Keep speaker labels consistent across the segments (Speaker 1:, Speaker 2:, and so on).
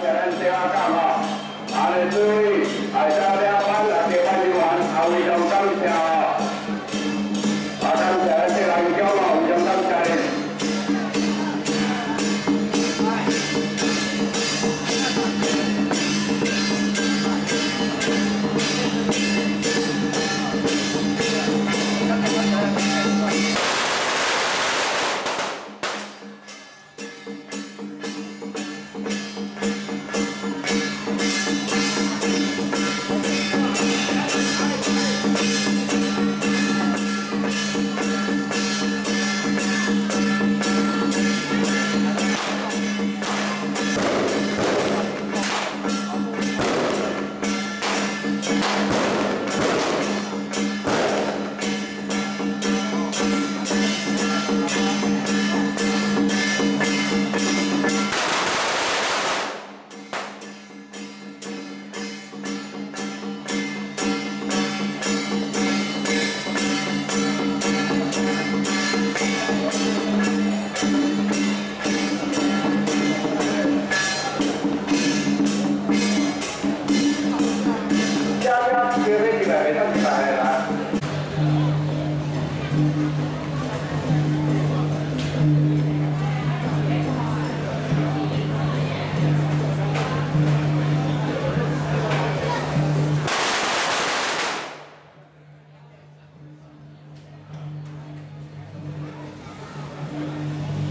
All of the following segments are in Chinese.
Speaker 1: 谢咱小阿干哦，安尼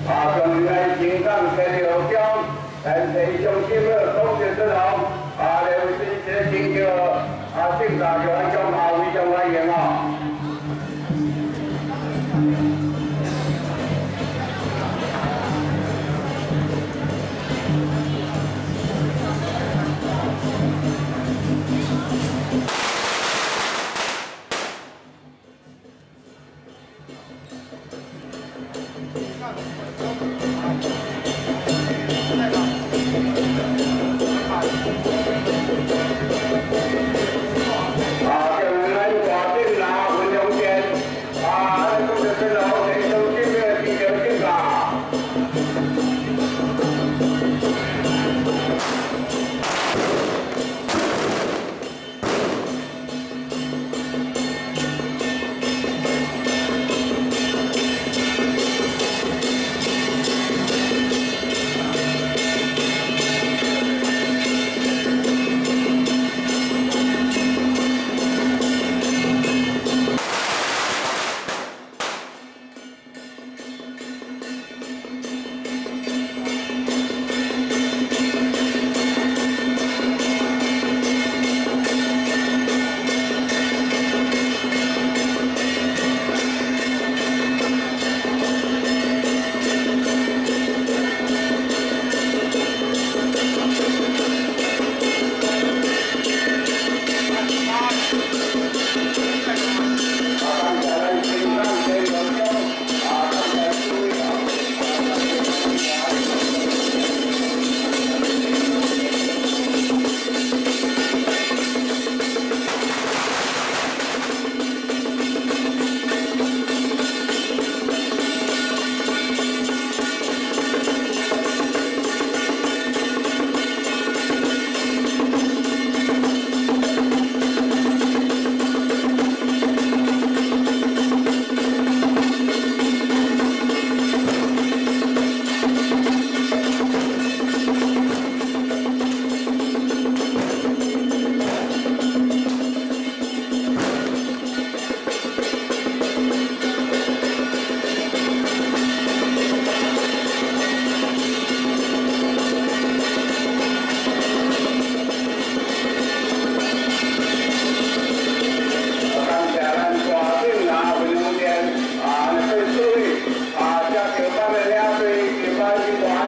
Speaker 1: 啊，更愿请上神的偶像，感谢衷心的奉献之堂。啊，刘位主席，请叫啊，正常叫喊，叫喊一声啊。